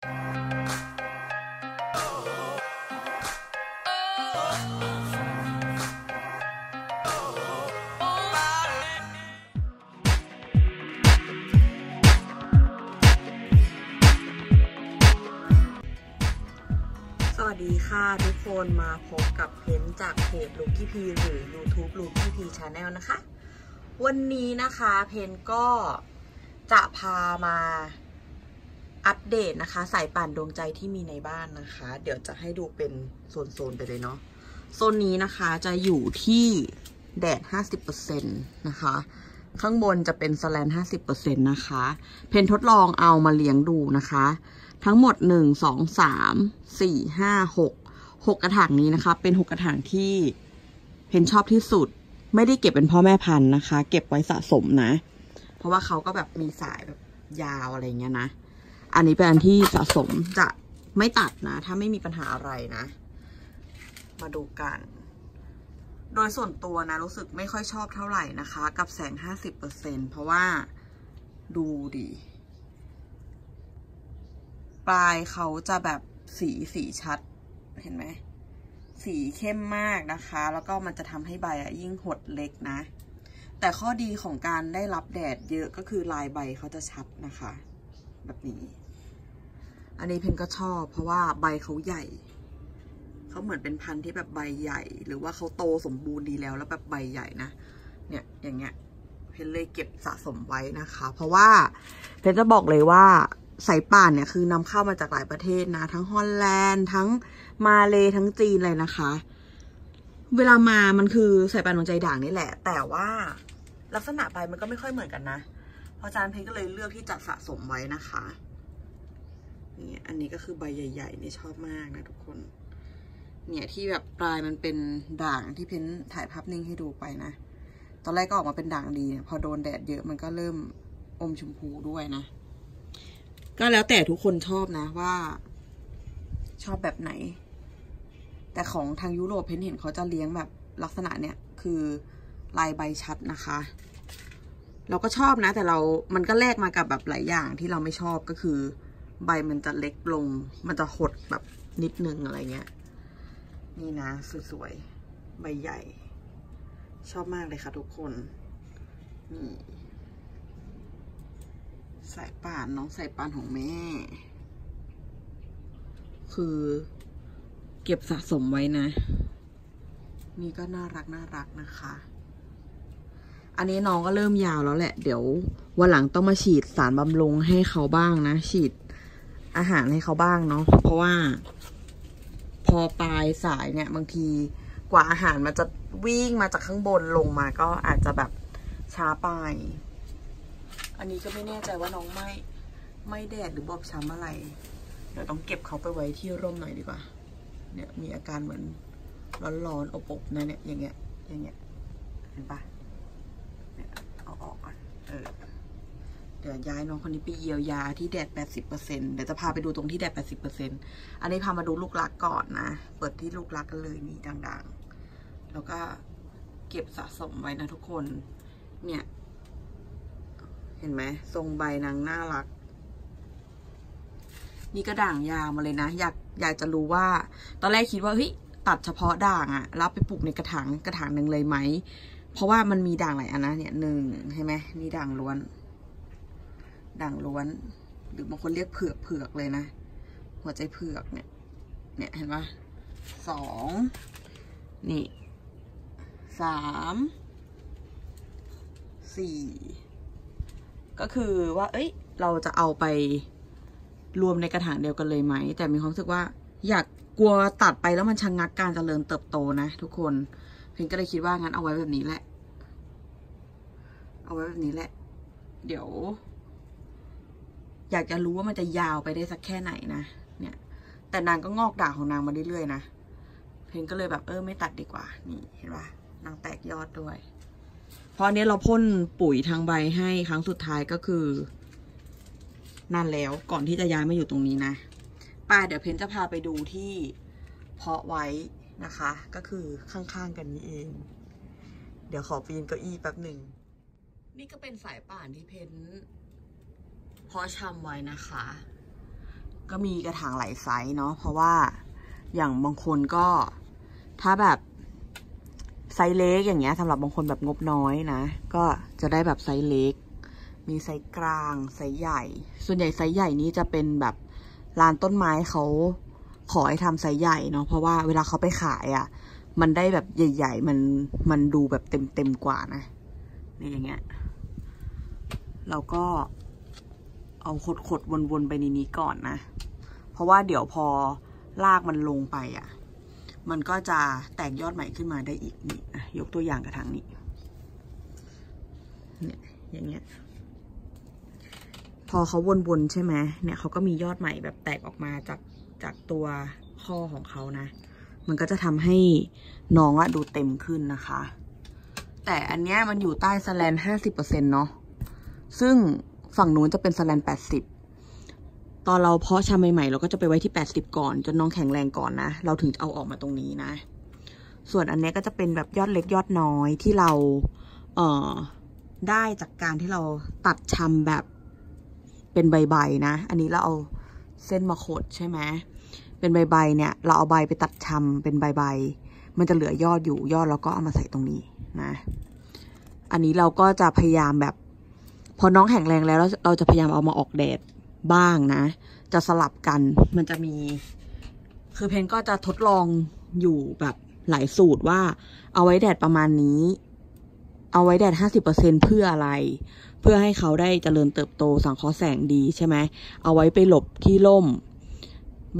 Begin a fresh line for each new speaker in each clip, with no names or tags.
สวัสดีค่ะทุกคนมาพบกับเพนจากเพจ Rookie P หรือ YouTube Rookie P Channel นะคะ วันนี้นะคะเพนก็จะพามา อัปเดตนะคะ สายป่านดวงใจที่มีในบ้านนะคะ เดี๋ยวจะให้ดูเป็นโซน ๆ ไปเลยเนาะโซนนี้นะคะจะอยู่ที่แดด 50%นะคะ ข้างบนจะเป็นสแลน 50%นะคะ เพนทดลองเอามาเลี้ยงดูนะคะ ทั้งหมดหนึ่งสองสามสี่ห้าหกหกกระถางนี้นะคะ เป็นหกกระถางที่เพนชอบที่สุด ไม่ได้เก็บเป็นพ่อแม่พันธุ์นะคะ เก็บไว้สะสมนะ เพราะว่าเขาก็แบบมีสายแบบยาวอะไรเงี้ยนะ อันนี้เป็นอันที่สะสมจะไม่ตัดนะ ถ้าไม่มีปัญหาอะไรนะ มาดูกัน โดยส่วนตัวนะ รู้สึกไม่ค่อยชอบเท่าไหร่นะคะ กับแสงห้าสิบเปอร์เซ็นเพราะว่าดูดีปลายเขาจะแบบสีสีชัด เห็นไหม สีเข้มมากนะคะ แล้วก็มันจะทำให้ใบอะยิ่งหดเล็กนะ แต่ข้อดีของการได้รับแดดเยอะก็คือลายใบเขาจะชัดนะคะ แบบนี้ อันนี้เพนก็ชอบ เพราะว่าใบเขาใหญ่ เขาเหมือนเป็นพันธุ์ที่แบบใบใหญ่ หรือว่าเขาโตสมบูรณ์ดีแล้วแล้วแบบใบใหญ่นะ เนี่ยอย่างเงี้ย เพนเลยเก็บสะสมไว้นะคะ เพราะว่าเพนจะบอกเลยว่าสายป่านเนี่ยคือนำเข้ามาจากหลายประเทศนะ ทั้งฮอลแลนด์ทั้งมาเลทั้งจีนเลยนะคะ เวลามามันคือสายป่านดวงใจด่างนี่แหละ แต่ว่าลักษณะใบมันก็ไม่ค่อยเหมือนกันนะ เพราะอาจารย์เพนก็เลยเลือกที่จะสะสมไว้นะคะ นี่อันนี้ก็คือใบใหญ่ๆนี่ชอบมากนะทุกคน เนี่ยที่แบบปลายมันเป็นด่างที่เพ้นถ่ายภาพนิ่งให้ดูไปนะ ตอนแรกก็ออกมาเป็นด่างดีเนี่ยพอโดนแดดเยอะมันก็เริ่มอมชมพูด้วยนะ ก็แล้วแต่ทุกคนชอบนะว่าชอบแบบไหน แต่ของทางยุโรปเพนเห็นเขาจะเลี้ยงแบบลักษณะเนี้ยคือลายใบชัดนะคะ เราก็ชอบนะ แต่เรา มันก็แลกมากับแบบหลายอย่างที่เราไม่ชอบก็คือ ใบมันจะเล็กลง มันจะหดแบบนิดนึงอะไรเงี้ย นี่นะสวยๆ ใบใหญ่ ชอบมากเลยค่ะทุกคน นี่ สายป่านน้องสายป่านของแม่ คือ เก็บสะสมไว้นะ นี่ก็น่ารักน่ารักนะคะอันนี้น้องก็เริ่มยาวแล้วแหละ เดี๋ยววันหลังต้องมาฉีดสารบำรุงให้เขาบ้างนะ ฉีด อาหารให้เขาบ้างเนาะเพราะว่า พอปลายสายเนี่ย บางทีกว่าอาหารมันจะวิ่งมาจากข้างบนลงมาก็อาจจะแบบช้าไป อันนี้ก็ไม่แน่ใจว่าน้องไม่ไม่แดดหรือบอบช้ำอะไร เดี๋ยวต้องเก็บเขาไปไว้ที่ร่มหน่อยดีกว่า เนี่ยมีอาการเหมือนร้อนๆอบๆนะเนี่ยอย่างเงี้ยอย่างเงี้ยเห็นปะเนี่ยเอาออกก่อนเออ เดี๋ยวย้ายน้องคนนี้ไปเยียวยาที่แดด 80%เดี๋ยวจะพาไปดูตรงที่แดด 80%อันนี้พามาดูลูกรักก่อนนะ เปิดที่ลูกรักกันเลยนี่ดังๆ แล้วก็เก็บสะสมไว้นะทุกคน เนี่ย เห็นไหมทรงใบนางน่ารัก นี่ก็ด่างยาวมาเลยนะ อยากอยากจะรู้ว่า ตอนแรกคิดว่าเฮ้ยตัดเฉพาะด่างอะแล้วไปปลูกในกระถางกระถางหนึ่งเลยไหม เพราะว่ามันมีด่างหลายอันนะเนี่ยหนึ่งใช่ไหมนี่ด่างล้วน ด่างล้วน หรือบางคนเรียกเผือกเผือกเลยนะ หัวใจเผือกเนี่ย เนี่ยเห็นปะสองนี่สามสี่ก็คือว่า เอ้ย เราจะเอาไปรวมในกระถางเดียวกันเลยไหม แต่มีความรู้สึกว่า อยากกลัวตัดไปแล้วมันชะงงักการเจริญเติบโตนะทุกคนเพนก็เลยคิดว่างั้นเอาไว้แบบนี้แหละ เอาไว้แบบนี้แหละ เดี๋ยว อยากจะรู้ว่ามันจะยาวไปได้สักแค่ไหนนะเนี่ย แต่นางก็งอกด่างของนางมาเรื่อยๆนะเพนก็เลยแบบเออไม่ตัดดีกว่า นี่เห็นปะนางแตกยอดด้วย เพราะอันนี้เราพ่นปุ๋ยทางใบให้ครั้งสุดท้ายก็คือนั่นแล้วก่อนที่จะย้ายมาอยู่ตรงนี้นะป้าเดี๋ยวเพนจะพาไปดูที่เพาะไว้นะคะ ก็คือข้างๆกันนี้เอง เดี๋ยวขอปีนเก้าอี้แป๊บหนึ่ง นี่ก็เป็นสายป่านที่เพน เพาะชำไว้นะคะ ก็มีกระถางหลายไซส์เนาะเพราะว่าอย่างบางคนก็ถ้าแบบไซส์เล็กอย่างเงี้ยสำหรับบางคนแบบงบน้อยนะ ก็จะได้แบบไซส์เล็ก มีไซส์กลางไซส์ใหญ่ ส่วนใหญ่ไซส์ใหญ่นี้จะเป็นแบบร้านต้นไม้เขาขอให้ทำไซส์ใหญ่เนาะเพราะว่าเวลาเขาไปขายอะ่ะ มันได้แบบใหญ่ ๆ มันมันดูแบบเต็มเต็มกว่านะนี่อย่างเงี้ย เราก็ เอาขดขดวนๆไปในนี้ก่อนนะ เพราะว่าเดี๋ยวพอลากมันลงไปอะ่ะ มันก็จะแตกยอดใหม่ขึ้นมาได้อีกนี่อะยกตัวอย่างกระถางนี้เนี่ยอย่างเงี้ย พอเขาวนๆใช่ไหมเนี่ยเขาก็มียอดใหม่แบบแตกออกมาจากจากตัวข้อของเขานะ มันก็จะทำให้น้องอะดูเต็มขึ้นนะคะ แต่อันเนี้ยมันอยู่ใต้สแลนห้าสิบเปอร์เซ็นเนาะ ซึ่ง ฝั่งนู้นจะเป็นสแลนแปดสิบตอนเราเพาะชาใหม่ๆเราก็จะไปไว้ที่แปดสิบก่อนจนน้องแข็งแรงก่อนนะ เราถึงจะเอาออกมาตรงนี้นะ ส่วนอันนี้ก็จะเป็นแบบยอดเล็กยอดน้อยที่เรา เอ่อ ได้จากการที่เราตัดชำแบบเป็นใบๆนะ อันนี้เราเอาเส้นมาขดใช่ไหมเป็นใบๆเนี่ย เราเอาใบไปตัดชำเป็นใบๆมันจะเหลือยอดอยู่ยอดเราก็เอามาใส่ตรงนี้นะ อันนี้เราก็จะพยายามแบบ พอน้องแข็งแรงแล้วเราจะพยายามเอามาออกแดดบ้างนะ จะสลับกันมันจะมี คือเพนก็จะทดลองอยู่แบบหลายสูตรว่าเอาไว้แดดประมาณนี้ เอาไว้แดดห้าสิบเปอร์เซ็นเพื่ออะไร เพื่อให้เขาได้เจริญเติบโตสังเคราะห์แสงดีใช่ไหม เอาไว้ไปหลบที่ร่ม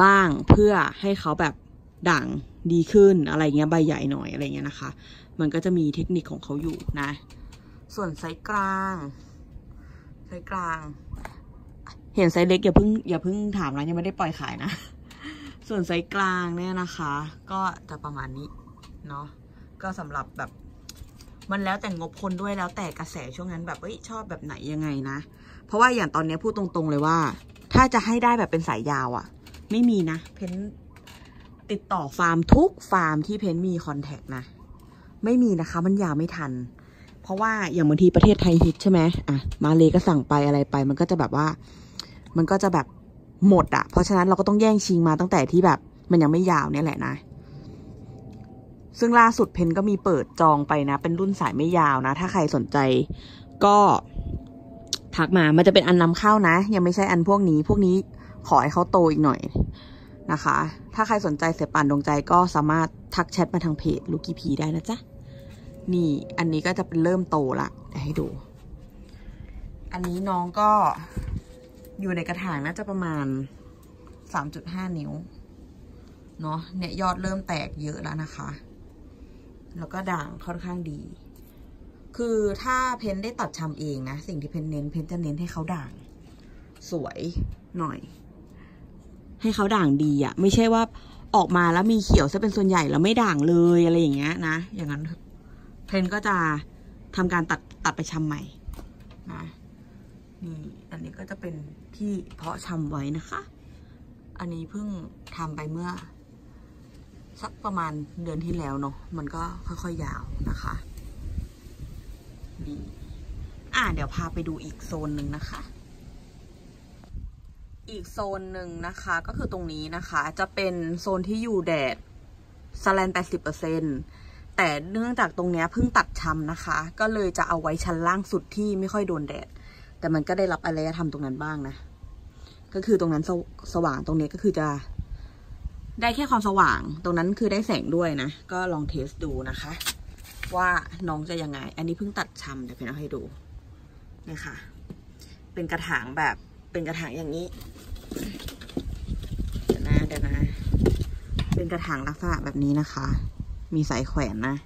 บ้างเพื่อให้เขาแบบด่างดีขึ้นอะไรเงี้ยใบใหญ่หน่อยอะไรเงี้ยนะคะ มันก็จะมีเทคนิคของเขาอยู่นะ ส่วนไซส์กลาง ไซส์กลาง เห็นไซส์เล็กอย่าเพิ่งอย่าเพิ่งถามนะยังไม่ได้ปล่อยขายนะ ส่วนไซส์กลางเนี่ยนะคะ ก็จะประมาณนี้เนาะก็สำหรับแบบมันแล้วแต่งบคนด้วยแล้วแต่กระแสช่วงนั้นแบบเอ้ยชอบแบบไหนยังไงนะ เพราะว่าอย่างตอนนี้พูดตรงๆเลยว่า ถ้าจะให้ได้แบบเป็นสายยาวอะ่ะ ไม่มีนะ เพนติดต่อฟาร์มทุกฟาร์มที่เพนมี contact นะ ไม่มีนะคะ มันยาวไม่ทัน เพราะว่าอย่างบางทีประเทศไทยฮิตใช่ไหมอะมาเลยก็สั่งไปอะไรไป มันก็จะแบบว่า มันก็จะแบบหมดอะเพราะฉะนั้นเราก็ต้องแย่งชิงมาตั้งแต่ที่แบบ มันยังไม่ยาวเนี่ยแหละนะ ซึ่งล่าสุดเพนก็มีเปิดจองไปนะ เป็นรุ่นสายไม่ยาวนะ ถ้าใครสนใจก็ทักมา มันจะเป็นอันนำเข้านะ ยังไม่ใช่อันพวกนี้ พวกนี้ขอให้เขาโตอีกหน่อยนะคะ ถ้าใครสนใจเสียป่นดวงใจก็สามารถทักแชทมาทางเพจลูกี้พีได้นะจ๊ะ นี่อันนี้ก็จะเป็นเริ่มโตละให้ดู อันนี้น้องก็อยู่ในกระถางน่าจะประมาณสามจุดห้านิ้ว เนาะเนี่ยยอดเริ่มแตกเยอะแล้วนะคะ แล้วก็ด่างค่อนข้างดี คือถ้าเพนได้ตัดชำเองนะ สิ่งที่เพนเน้น เพนจะเน้นให้เขาด่าง สวยหน่อย ให้เขาด่างดีอะไม่ใช่ว่าออกมาแล้วมีเขียวซะเป็นส่วนใหญ่แล้วไม่ด่างเลยอะไรอย่างเงี้ยนะ อย่างนั้น เพนก็จะทำการตัดตัดไปชำใหม่นะนี่อันนี้ก็จะเป็นที่เพาะชำไว้นะคะ อันนี้เพิ่งทำไปเมื่อ สักประมาณเดือนที่แล้วเนาะมันก็ค่อยๆยาวนะคะดีอะเดี๋ยวพาไปดูอีกโซนหนึ่งนะคะ อีกโซนหนึ่งนะคะ ก็คือตรงนี้นะคะ จะเป็นโซนที่อยู่แดดสแลนแปดสิบเปอร์เซ็น แต่เนื่องจากตรงนี้เพิ่งตัดชำนะคะ ก็เลยจะเอาไว้ชั้นล่างสุดที่ไม่ค่อยโดนแดด แต่มันก็ได้รับอารธรรมตรงนั้นบ้างนะ ก็คือตรงนั้นสสว่างตรงนี้ก็คือจะ ได้แค่ความสว่าง ตรงนั้นคือได้แสงด้วยนะ ก็ลองเทสดูนะคะ ว่าน้องจะยังไง อันนี้เพิ่งตัดชำเดี๋ยวเพนเอาให้ดูนี่ค่ะ เป็นกระถางแบบเป็นกระถางอย่างนี้เดี๋ยวนะเดี๋ยวนะ เป็นกระถางลักษณะแบบนี้นะคะ มีสายแขวนนะ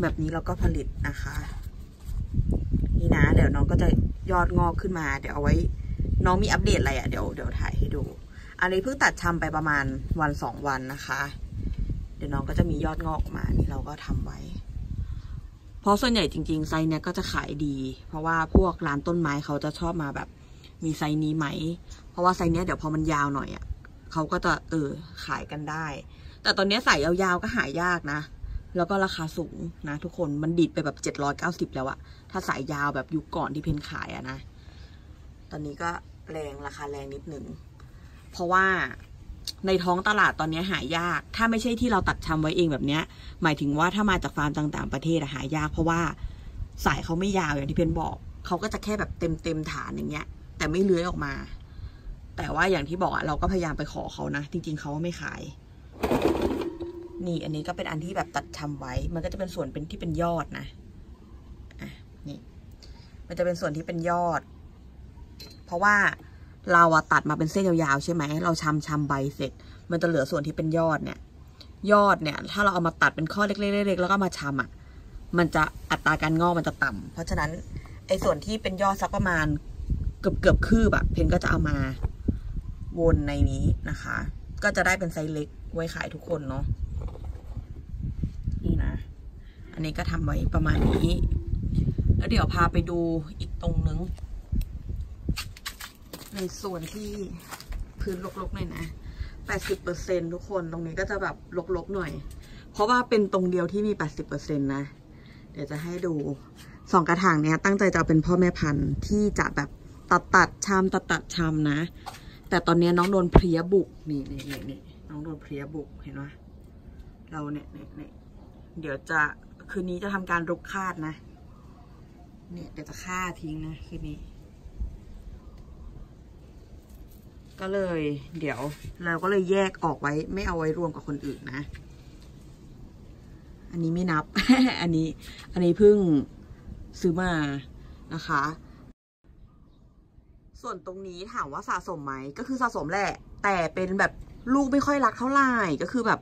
แบบนี้เราก็ผลิตนะคะ นี่นะ เดี๋ยวน้องก็จะยอดงอกขึ้นมา เดี๋ยวเอาไว้ น้องมีอัปเดตอะไรอะ่ะ เดี๋ยวเดี๋ยวถ่ายให้ดู อันนี้เพิ่งตัดชำไปประมาณวันสองวันนะคะ เดี๋ยวน้องก็จะมียอดงอกมา นี่เราก็ทำไว้ เพราะส่วนใหญ่จริงๆไซส์เนี้ยก็จะขายดี เพราะว่าพวกร้านต้นไม้เขาจะชอบมาแบบ มีไซส์นี้ไหม เพราะว่าไซส์เนี้ยเดี๋ยวพอมันยาวหน่อยอะ่ะเขาก็จะเออขายกันได้ แต่ตอนนี้สายยาวๆก็หายากนะ แล้วก็ราคาสูงนะ ทุกคนมันดีดไปแบบเจ็ดร้อยเก้าสิบแล้วอะถ้าสายยาวแบบยุคก่อนที่เพนขายอะนะ ตอนนี้ก็แรงราคาแรงนิดหนึ่ง เพราะว่าในท้องตลาดตอนนี้หายาก ถ้าไม่ใช่ที่เราตัดชำไว้เองแบบเนี้ย หมายถึงว่าถ้ามาจากฟาร์มต่างๆประเทศอะหายาก เพราะว่าสายเขาไม่ยาวอย่างที่เพนบอกเขาก็จะแค่แบบเต็มเต็มฐานอย่างเงี้ย แต่ไม่เลื้อยออกมา แต่ว่าอย่างที่บอกอะเราก็พยายามไปขอเขานะ จริง ๆเขาไม่ขาย นี่อันนี้ก็เป็นอันที่แบบตัดชำไว้ มันก็จะเป็นส่วนเป็นที่เป็นยอดนะอะนี่มันจะเป็นส่วนที่เป็นยอด เพราะว่าเราอะตัดมาเป็นเส้นยาวๆใช่ไหมเราชำชำใบเสร็จ มันจะเหลือส่วนที่เป็นยอดเนี่ย ยอดเนี่ย ถ้าเราเอามาตัดเป็นข้อเล็กๆๆแล้วก็มาชำอะมันจะอัตราการงอกมันจะต่ำเพราะฉะนั้นไอ้ส่วนที่เป็นยอดสักประมาณเกือบเกือบคืบอะเพนก็จะเอามาวนในนี้นะคะ ก็จะได้เป็นไซส์เล็กไว้ขายทุกคนเนาะ อันนี้ก็ทำไว้ประมาณนี้ แล้วเดี๋ยวพาไปดูอีกตรงนึง ในส่วนที่พื้นรกๆหน่อยนะ80%ทุกคนตรงนี้ก็จะแบบรกๆหน่อย เพราะว่าเป็นตรงเดียวที่มี80%นะ เดี๋ยวจะให้ดูสองกระถางเนี้ยตั้งใจจะเอาเป็นพ่อแม่พันธุ์ที่จะแบบตัดตัดชามตัดตัดชามนะ แต่ตอนนี้น้องโดนเพลียบุกนี่นี่นี่นี่น้องโดนเพลียบุกเห็นไหมเราเนี่ยเนี่ยเดี๋ยวจะ คืนนี้จะทำการรุกคาดนะ เนี่ยเดี๋ยวจะฆ่าทิ้งนะคืนนี้ ก็เลย เดี๋ยวเราก็เลยแยกออกไว้ ไม่เอาไว้รวมกับคนอื่นนะ อันนี้ไม่นับ อันนี้ อันนี้เพิ่งซื้อมานะคะ ส่วนตรงนี้ถามว่าสะสมไหม ก็คือสะสมแหละ แต่เป็นแบบลูกไม่ค่อยรักเท่าไหร่ ก็คือแบบ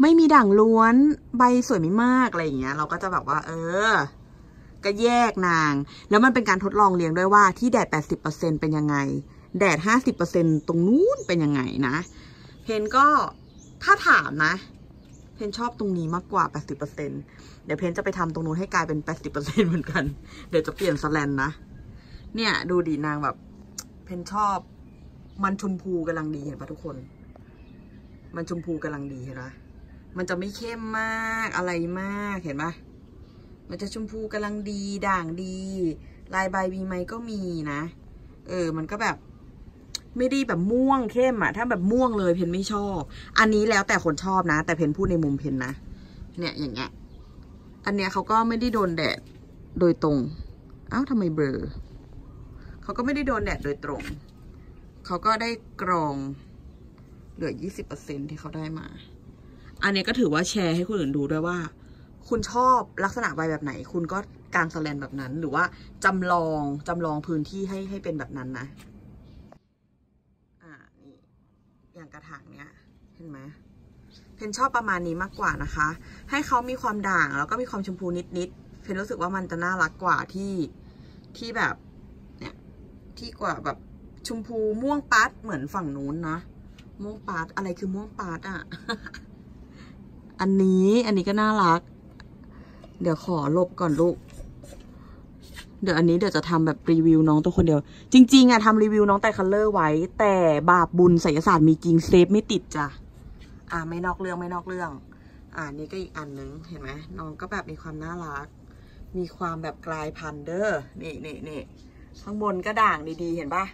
ไม่มีด่างล้วนใบสวยไม่มากอะไรอย่างเงี้ย เราก็จะแบบว่า เออ ก็แยกนาง แล้วมันเป็นการทดลองเลี้ยงด้วยว่าที่แดด 80%เป็นยังไง แดด 50%ตรงนู้นเป็นยังไงนะเพนก็ถ้าถามนะเพนชอบตรงนี้มากกว่า 80%เดี๋ยวเพนจะไปทำตรงนู้นให้กลายเป็น 80%เหมือนกัน เดี๋ยวจะเปลี่ยนสแลนนะ เนี่ย ดูดีนางแบบ เพนชอบมันชมพูกำลังดีเห็นปะทุกคน มันชมพูกำลังดีเห็นปะ มันจะไม่เข้มมากอะไรมากเห็นปะมันจะชมพูกำลังดีด่างดี ลายใบมีไหมก็มีนะ เออ มันก็แบบ ไม่ได้แบบม่วงเข้มอะถ้าแบบม่วงเลยเพนไม่ชอบ อันนี้แล้วแต่คนชอบนะ แต่เพนพูดในมุมเพนนะ เนี่ยอย่างเงี้ย อันเนี้ยเขาก็ไม่ได้โดนแดดโดยตรง เอ้าทำไมเบลอเขาก็ไม่ได้โดนแดดโดยตรง เขาก็ได้กรองเหลือยี่สิบเปอร์เซ็นที่เขาได้มา อันนี้ก็ถือว่าแชร์ให้คนอื่นดูด้วยว่า คุณชอบลักษณะใบแบบไหน คุณก็กางสแลนแบบนั้น หรือว่าจำลองจำลองพื้นที่ให้ให้เป็นแบบนั้นนะ อ่านี่อย่างกระถางเนี้ย เห็นไหมเพนชอบประมาณนี้มากกว่านะคะ ให้เขามีความด่างแล้วก็มีความชมพูนิดๆเพนรู้สึกว่ามันจะน่ารักกว่าที่ที่แบบเนี่ยที่กว่าแบบชมพูม่วงปัดเหมือนฝั่งนู้นนะม่วงปัดอะไรคือม่วงปัดอะ อันนี้อันนี้ก็น่ารัก เดี๋ยวขอลบก่อนลูก เดี๋ยวอันนี้เดี๋ยวจะทำแบบรีวิวน้องตัวคนเดียว จริง ๆอะทำรีวิวน้องแต่คัลเลอร์ไว้ แต่บาปบุญไสยศาสตร์มีจริงเซฟไม่ติดจ้ะอ่าไม่นอกเรื่องไม่นอกเรื่อง อ่านี่ก็อีกอันนึงเห็นไหมน้องก็แบบมีความน่ารัก มีความแบบกลายพันธุ์เด้อนี่นี่นี่ข้างบนก็ด่างดีๆ เห็นปะ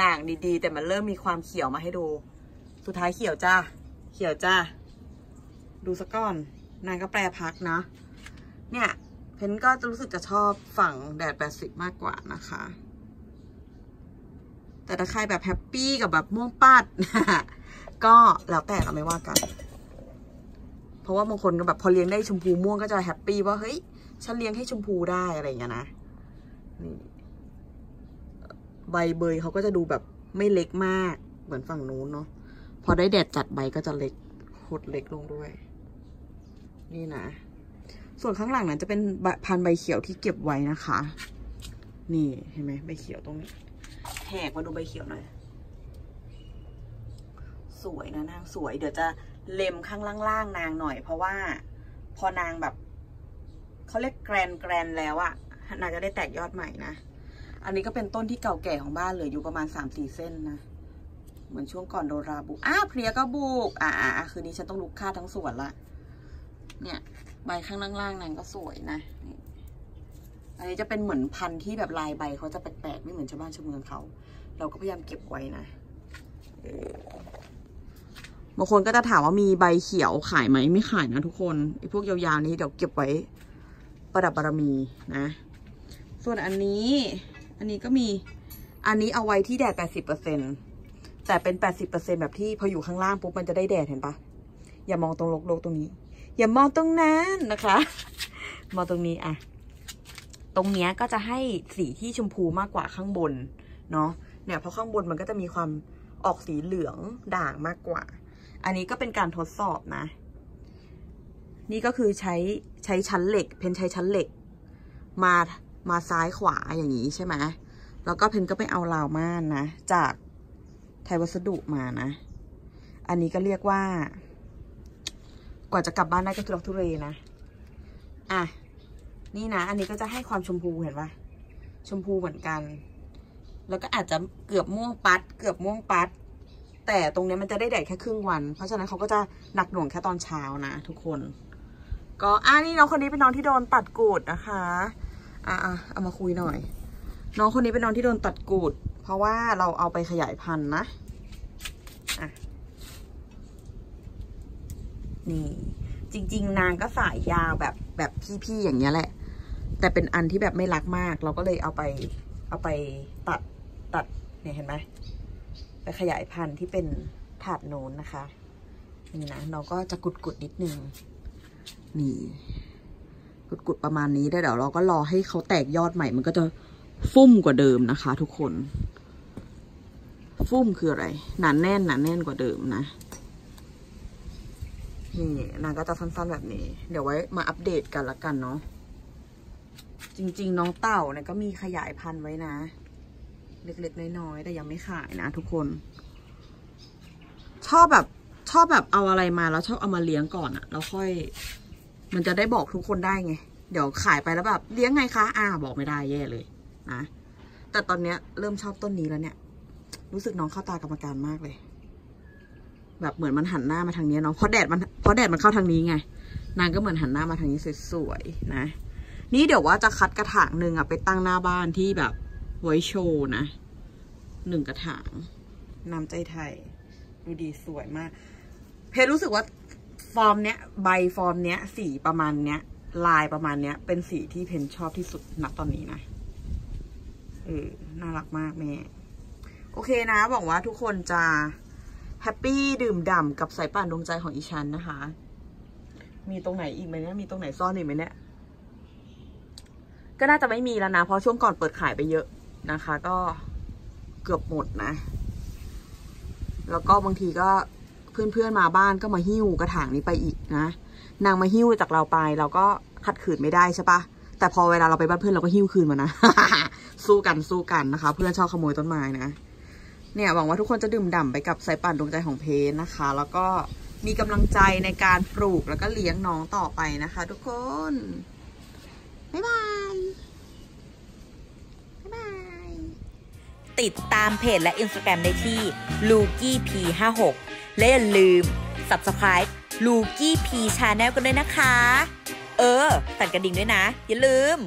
ด่างดีๆ แต่มันเริ่มมีความเขียวมาให้ดู สุดท้ายเขียวจ้า เขียวจ้า ดูสักก่อน นางก็แปรพักนะ เนี่ยเพนก็จะรู้สึกจะชอบฝั่งแดดแปดสิบมากกว่านะคะ แต่ถ้าใครแบบแฮปปี้กับแบบม่วงปัดก็แล้วแต่เราไม่ว่ากัน เพราะว่าบางคนก็แบบพอเลี้ยงได้ชมพูม่วงก็จะแฮปปี้ว่าเฮ้ยฉันเลี้ยงให้ชมพูได้อะไรอย่างเงี้ยนะนี่ใบเบยเขาก็จะดูแบบไม่เล็กมากเหมือนฝั่งนู้นเนาะพอได้แดดจัดใบก็จะเล็กหดเล็กลงด้วย นี่นะ ส่วนข้างหลังนั้นจะเป็นพันใบเขียวที่เก็บไว้นะคะ นี่เห็นไหมใบเขียวตรงนี้ แหกมาดูใบเขียวหน่อย สวยนะนางสวย เดี๋ยวจะเล็มข้างล่างๆนางหน่อย เพราะว่าพอนางแบบเขาเรียกแกรนแกรนแล้วอะนางจะได้แตกยอดใหม่นะ อันนี้ก็เป็นต้นที่เก่าแก่ของบ้านเหลืออยู่ประมาณสามสี่เส้นนะเหมือนช่วงก่อนโดราบุกอ้าเพลียก็บุก อ่าอ่าคืนนี้ฉันต้องลุกค่าทั้งสวนละ เนี่ย ใบข้างล่างๆนางก็สวยนะอันนี้จะเป็นเหมือนพันธุ์ที่แบบลายใบเขาจะแปลกๆไม่เหมือนชาวบ้านชาวเมืองเขา เราก็พยายามเก็บไว้นะบางคนก็จะถามว่ามีใบเขียวขายไหมไม่ขายนะทุกคนไอ้พวกยาวๆนี้เดี๋ยวเก็บไว้ ประดับบารมีนะ ส่วนอันนี้ อันนี้ก็มีอันนี้เอาไว้ที่แดด80%แต่เป็น80%แบบที่พออยู่ข้างล่างปุ๊บมันจะได้แดดเห็นปะอย่ามองตรงโลกๆตรงนี้ อย่ามองตรงนั้นนะคะ มองตรงนี้อะ ตรงเนี้ยก็จะให้สีที่ชมพูมากกว่าข้างบนเนาะ เนี่ยเพราะข้างบนมันก็จะมีความออกสีเหลืองด่างมากกว่า อันนี้ก็เป็นการทดสอบนะ นี่ก็คือใช้ใช้ชั้นเหล็ก เพนใช้ชั้นเหล็ก มามาซ้ายขวาอย่างนี้ใช่ไหมแล้วก็เพนก็ไปเอาราวม่านนะ จากไทยวัสดุมานะ อันนี้ก็เรียกว่า กว่าจะกลับบ้านได้ก็ทุรักทุเรนะ อะ นี่นะ อันนี้ก็จะให้ความชมพูเห็นปะชมพูเหมือนกัน แล้วก็อาจจะเกือบม่วงปัด เกือบม่วงปัด แต่ตรงนี้มันจะได้แดดแค่ครึ่งวัน เพราะฉะนั้นเขาก็จะหนักหน่วงแค่ตอนเช้านะทุกคน ก็อ่านี่น้องคนนี้เป็นน้องที่โดนตัดกูดนะคะ อะอะเอามาคุยหน่อย น้องคนนี้เป็นน้องที่โดนตัดกูด เพราะว่าเราเอาไปขยายพันธุ์นะ อะ นี่ จริง ๆ นางก็สายยาวแบบแบบพี่ๆอย่างเงี้ยแหละ แต่เป็นอันที่แบบไม่รักมาก เราก็เลยเอาไปเอาไปตัดตัดเนี่ยเห็นไหมไปขยายพันธุ์ที่เป็นถาดโน้นนะคะนี่นะน้องก็จะกุดกุดนิดนึงนี่กุดกุดประมาณนี้ได้เดี๋ยวเราก็รอให้เขาแตกยอดใหม่ มันก็จะฟุ่มกว่าเดิมนะคะ ทุกคน ฟุ่มคืออะไรหนาแน่นหนาแน่นกว่าเดิมนะ นี่นางก็จะสั้นๆแบบนี้ เดี๋ยวไว้มาอัปเดตกันละกันเนาะ จริง ๆ น้องเต่าเนี่ยก็มีขยายพันธุ์ไว้นะ เล็กๆ น้อยๆ แต่ยังไม่ขายนะทุกคน ชอบแบบชอบแบบเอาอะไรมาแล้วชอบเอามาเลี้ยงก่อนอะแล้วค่อย มันจะได้บอกทุกคนได้ไง เดี๋ยวขายไปแล้วแบบเลี้ยงไงคะอ่าบอกไม่ได้แย่เลยนะ แต่ตอนเนี้ยเริ่มชอบต้นนี้แล้วเนี่ย รู้สึกน้องเข้าตากรรมการมากเลย แบบเหมือนมันหันหน้ามาทางนี้เนาะเพราะแดดมันเพราะแดดมันเข้าทางนี้ไง นางก็เหมือนหันหน้ามาทางนี้สวยๆนะ นี่เดี๋ยวว่าจะคัดกระถางหนึ่งอะไปตั้งหน้าบ้านที่แบบไว้โชว์นะหนึ่งกระถางน้ำใจไทย ดูดีสวยมาก เพรู้สึกว่าฟอร์มเนี้ยใบฟอร์มเนี้ย สีประมาณเนี้ย ลายประมาณเนี้ย เป็นสีที่เพนชอบที่สุดณตอนนี้นะเออน่ารักมากแม่ โอเคนะบอกว่าทุกคนจะ แฮปปี้ดื่มด่ำกับสายป่านดวงใจของอีชันนะคะ มีตรงไหนอีกไหมเนี่ย มีตรงไหนซ่อนอีกไหมเนี่ย ก็น่าจะไม่มีแล้วนะ เพราะช่วงก่อนเปิดขายไปเยอะนะคะ ก็เกือบหมดนะ แล้วก็บางทีก็เพื่อนๆมาบ้านก็มาหิ้วกระถางนี้ไปอีกนะ นางมาหิ้วจากเราไป เราก็ขัดขืนไม่ได้ใช่ปะแต่พอเวลาเราไปบ้านเพื่อนเราก็หิ้วคืนมานะ สู้กันสู้กันนะคะ เพื่อนชอบขโมยต้นไม้นะ เนี่ยหวังว่าทุกคนจะดื่มด่ำไปกับสายป่านดวงใจของเพนนะคะ แล้วก็มีกำลังใจในการปลูกแล้วก็เลี้ยงน้องต่อไปนะคะ ทุกคน บ๊ายบายบ๊ายบาย
ติดตามเพจและ Instagram ได้ที่ l u k i p 5 6และอย่าลืม Subscribe l u k i p Channel กันด้วยนะคะ เออสั่นกระดิ่งด้วยนะ อย่าลืม